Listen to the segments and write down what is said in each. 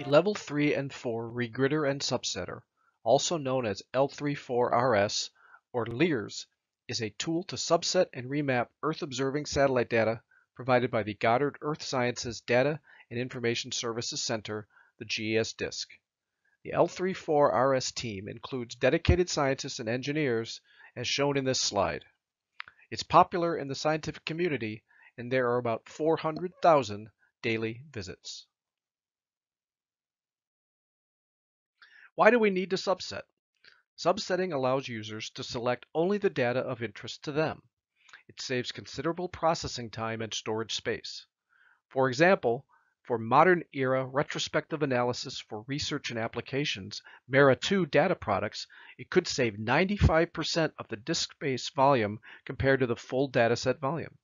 A Level 3 and 4 regridder and subsetter, also known as L34RS or LEARS, is a tool to subset and remap Earth-observing satellite data provided by the Goddard Earth Sciences Data and Information Services Center, the GES DISC. The L34RS team includes dedicated scientists and engineers, as shown in this slide. It's popular in the scientific community, and there are about 400,000 daily visits. Why do we need to subset? Subsetting allows users to select only the data of interest to them. It saves considerable processing time and storage space. For example, for modern era retrospective analysis for research and applications, MERRA-2 data products, it could save 95% of the disk space volume compared to the full dataset volume.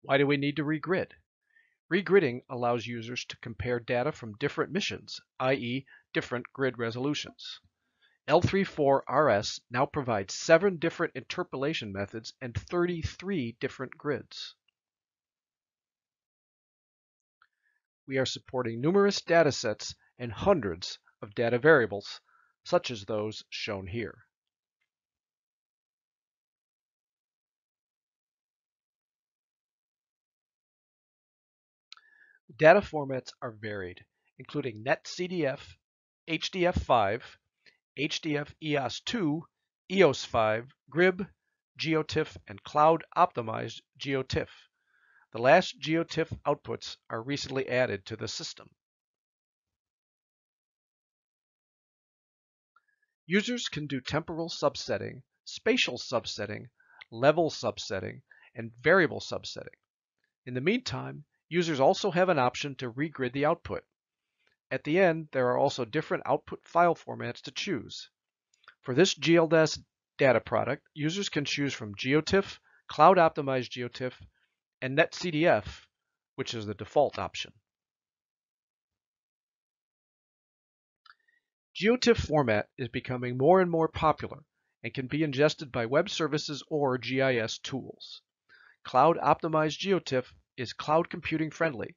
Why do we need to regrid? Regridding allows users to compare data from different missions, i.e. different grid resolutions. L34RS now provides seven different interpolation methods and 33 different grids. We are supporting numerous datasets and hundreds of data variables, such as those shown here. Data formats are varied, including NetCDF, HDF5, HDF EOS2, EOS5, GRIB, GeoTIFF, and Cloud Optimized GeoTIFF. The last GeoTIFF outputs are recently added to the system. Users can do temporal subsetting, spatial subsetting, level subsetting, and variable subsetting. In the meantime, Users also have an option to regrid the output. At the end, there are also different output file formats to choose. For this GLDAS data product, users can choose from GeoTIFF, Cloud Optimized GeoTIFF, and NetCDF, which is the default option. GeoTIFF format is becoming more and more popular and can be ingested by web services or GIS tools. Cloud Optimized GeoTIFF is cloud computing friendly.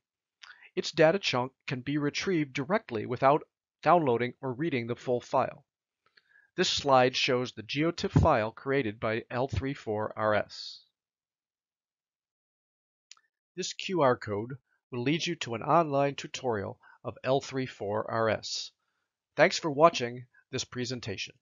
Its data chunk can be retrieved directly without downloading or reading the full file. This slide shows the GeoTIFF file created by L34RS. This QR code will lead you to an online tutorial of L34RS. Thanks for watching this presentation.